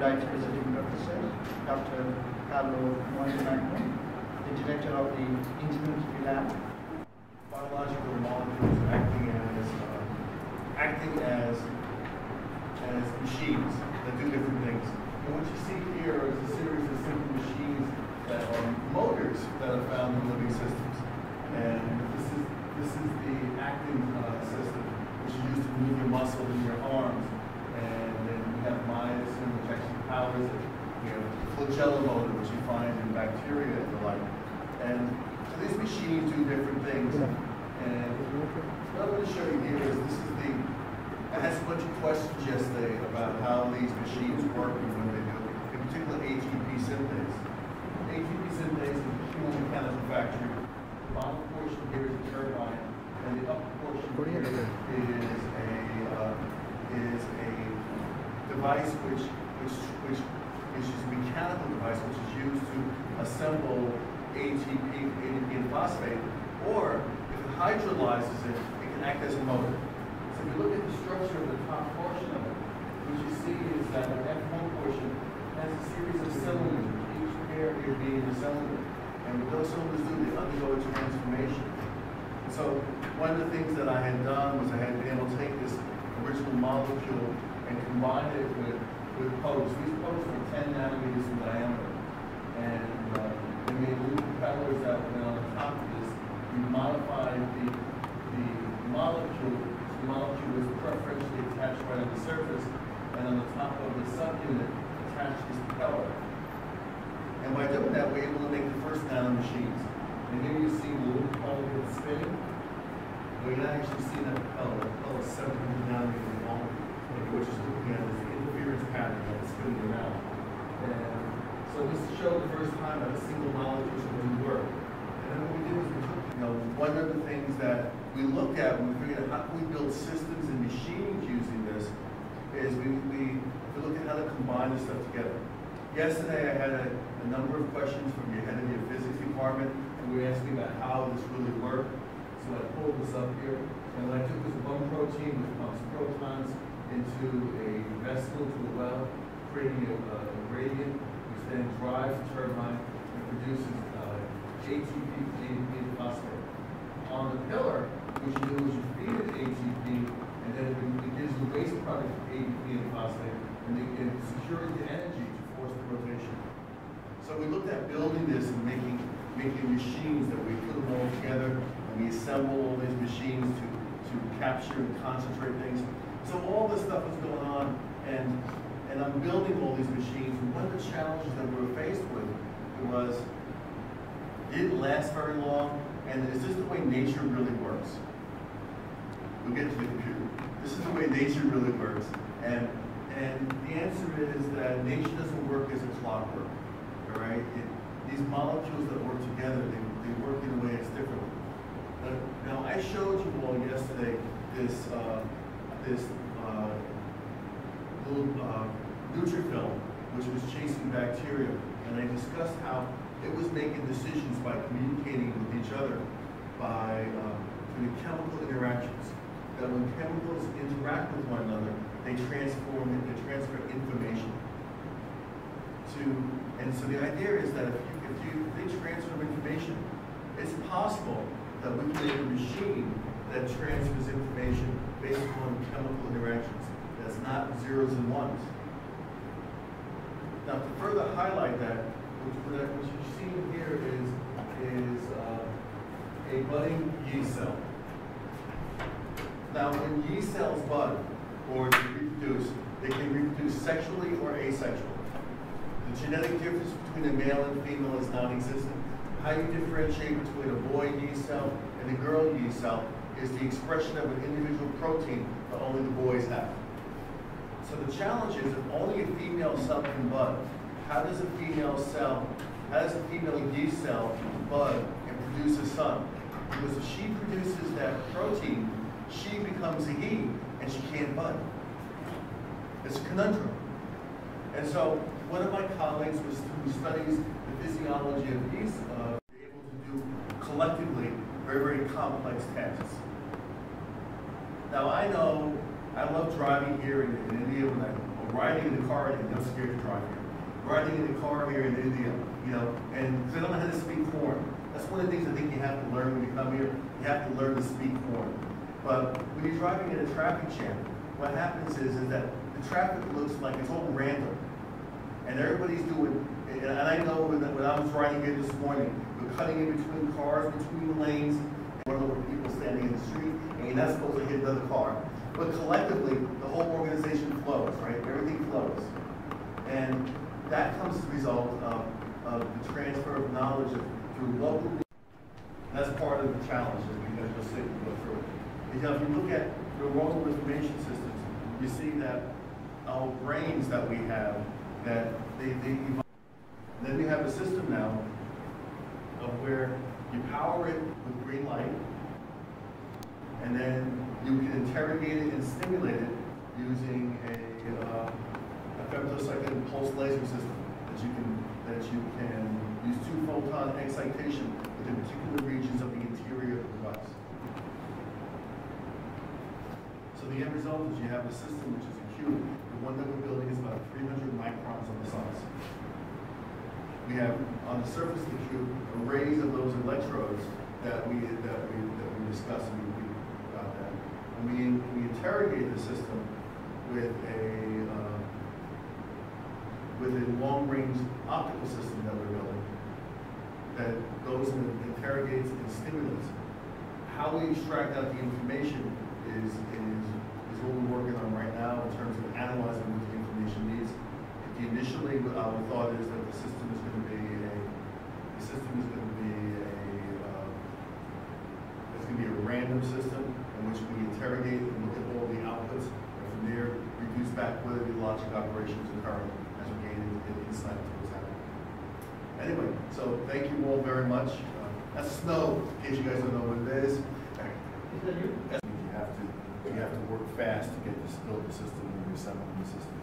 erudite visiting professor, Dr. Carlo Montemagno, the director of the Ingenuity Lab. Biological molecules acting as uh, acting as as machines that do different things. And what you see here is a series of simple machines that are motors that are found in living systems. And this is this is the actin uh, system, which is used to move your muscle in your arms. And then we have myosin, which actually powers it. We have flagella motor, which you find in bacteria and the like. And so these machines do different things. And what I'm going to show you here is this is the, I had a bunch of questions yesterday about how these machines work and what they do, in particular ATP synthase. ATP synthase is a human mechanical factory. The bottom portion here is a turbine, and the upper portion here is a, uh, is a device which, which is a mechanical device which is used to assemble ATP, ADP and phosphate, or if it hydrolyzes it, it can act as a motor. So if you look at the structure of the top portion of it, what you see is that the F1 portion has a series of cylinders, each pair here being a cylinder. And what those cylinders do, they undergo a transformation. So one of the things that I had done was I had been able to take this original molecule and combine it with, with posts. These posts were 10 nanometers in diameter. And uh, we made little propellers that went on the top of this. We modified the, the molecule. The molecule was preferentially attached right on the surface, and on the top of the subunit, attached this propeller. And by doing that, we're able to make the first nanomachines. And here you see the little propeller spinning. You're not actually seeing that propeller. The propeller is 700 nanometers long. And what you're looking at is the interference pattern that's spinning around. And so this showed the first time that a single molecule would work. And then what we did was we took, you know, one of the things that we looked at when we figured out how can we build systems and machines using this is we, we, we looked at how to combine this stuff together. Yesterday I had a, a number of questions from your head of your physics department and we were asking about how this really worked. So I pulled this up here and what I took was one protein which pumps protons into a vessel to a well, creating a, a gradient then drives the turbine and produces uh, ATP, ADP, phosphate. On the pillar, what you do is you feed it ATP, and then it gives the waste product of ADP and phosphate, and it secures the energy to force the rotation. So we looked at building this and making making machines that we put them all together, and we assemble all these machines to, to capture and concentrate things. So all this stuff is going on, and and I'm building all these machines. And one of the challenges that we were faced with was didn't last very long, and is this the way nature really works? We'll get to the computer. This is the way nature really works. And and the answer is that nature doesn't work as a clockwork. All right? It, these molecules that work together, they, they work in a way that's different. Now, now I showed you all yesterday this uh, this uh, little uh, neutrophil, which was chasing bacteria, and I discussed how it was making decisions by communicating with each other by uh, through chemical interactions. That when chemicals interact with one another, they transform, and they transfer information. To and so the idea is that if you if you if they transfer information, it's possible that we can make a machine that transfers information based upon chemical interactions. That's not zeros and ones. Now, to further highlight that, what, you're seeing here is is uh, a budding yeast cell. Now, when yeast cells bud or reproduce, they can reproduce sexually or asexually. The genetic difference between a male and female is non-existent. How you differentiate between a boy yeast cell and a girl yeast cell is the expression of an individual protein that only the boys have. So the challenge is if only a female cell can bud, how does a female cell, how does a female yeast cell bud and produce a son? Because if she produces that protein, she becomes a he and she can't bud. It's a conundrum. And so one of my colleagues was, who studies the physiology of yeast, uh, able to do collectively very, very complex tasks. Now I know I love driving here in, in India when I'm riding in the car and I'm scared to drive here. Riding in the car here in India, you know, and because I don't know how to speak horn. That's one of the things I think you have to learn when you come here. You have to learn to speak horn. But when you're driving in a traffic jam, what happens is, is that the traffic looks like it's all random. And everybody's doing, and I know when, when I was riding here this morning, we're cutting in between cars, between lanes, and one over people standing in the street, and you're not supposed to hit another car. But collectively, the whole organization flows, right? Everything flows. And that comes as a result of, of the transfer of knowledge of, through local. That's part of the challenge, is because you'll see, we go through it. And, know, if you look at the local information systems, you see that our brains that we have, that they, they evolve. Then we have a system now of where you power it with green light, and then you can interrogate it and stimulate it using a, uh, a femtosecond pulse laser system that you can that you can use two photon excitation within particular regions of the interior of the device. So the end result is you have a system which is a cube. The one that we're building is about 300 microns on the size. We have on the surface of the cube arrays of those electrodes that we that we that we discussed and we, we got that. And we we interrogate the system with a uh, with a long-range optical system that we're building that goes and interrogates and stimulates. How we extract out the information is, is, is what we're working on right now in terms of analyzing what the information needs. The initially, our thought is that the system is going to be a, the system is going to be a, uh, it's going to be a random system in which we interrogate and look at all the outputs, and from there, whether the logic operations occur as we gain in- insight into what's happening. Anyway, so thank you all very much. Uh, That's snow, in case you guys don't know what it is. Is that you? You have to, you have to work fast to get this, build the system and reassemble the system.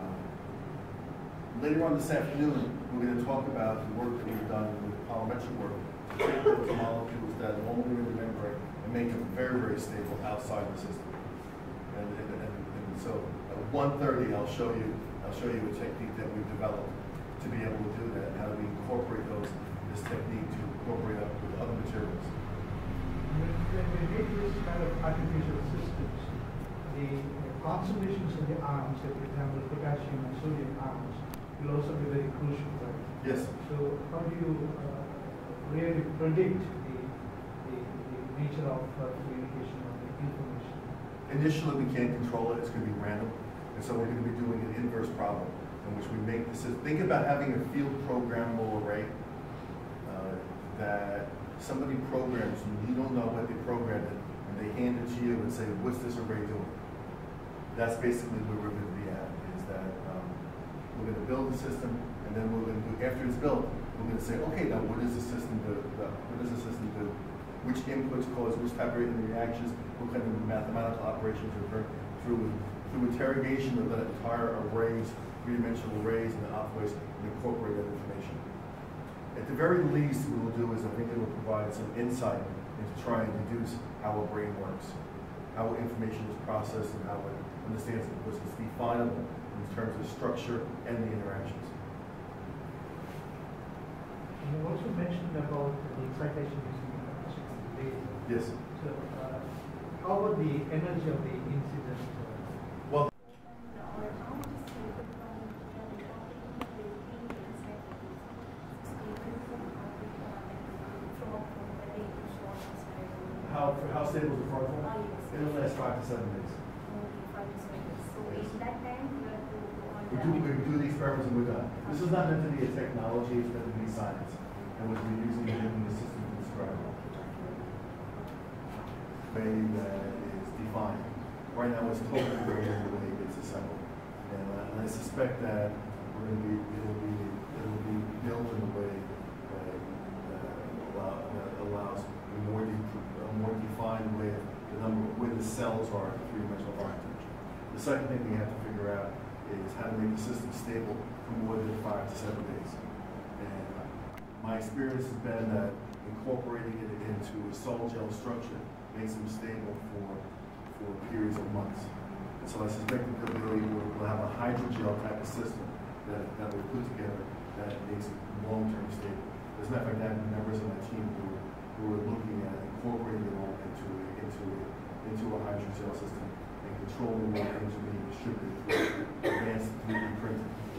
Uh, Later on this afternoon, we're gonna talk about the work that we've done with polymetric work, to take those molecules that are normally in the membrane and make them very, very stable outside the system. And, and, and so at 1.30, I'll show you, I'll show you a technique that we've developed to be able to do that, and how we incorporate those, this technique to incorporate up with other materials. When we make this kind of artificial systems, the the concentrations of the ions, like for example, potassium and sodium ions, will also be very crucial, right? Yes. So how do you uh, really predict the, the, the nature of uh, communication of the information? Initially, we can't control it, it's gonna be random, and so we're gonna be doing an inverse problem, in which we make this, think about having a field programmable array, uh, that somebody programs, and you don't know what they programmed it, and they hand it to you and say, what's this array doing? That's basically where we're gonna be at, is that, um, we're gonna build the system, and then we're gonna do, after it's built, we're gonna say, okay, now what is the system The- what the system? Which inputs cause which type of reactions, what kind of mathematical operations occur through, through interrogation of the entire arrays, three-dimensional arrays and the operations, and incorporate that information. At the very least, what we will do is, I think it will provide some insight into trying to deduce how a brain works, how information is processed and how it understands it, definable in terms of structure and the interactions. You also mentioned about the excitation using the capacity of the laser. Yes. So uh, how about the energy of the incident? Well, how, how stable is the front one? yes. It'll last five to seven days. So that time, you have to go on We do, we do the experiments and we're done. This is not meant to be a technology, it's meant to be science. And what we're using it in the system to describe it. Way that is defined. It's totally random the way assembled. And I, I suspect that we're gonna be, it'll be, it'll be built in a way that, uh, that allow, allows a more, a more defined way, of the number, where the cells are, in three-dimensional architecture. The second thing we have to figure out is how to make the system stable for more than five to seven days. And my experience has been that incorporating it into a solid gel structure makes them stable for, for periods of months. And so I suspect that we'll, we'll have a hydrogel type of system that, that we put together that makes it long-term stable. As a matter of fact, I have members of my team who, who are looking at incorporating it all into, a- into, a- into a hydrogel system and controlling things are being distributed through advanced 3D printing the.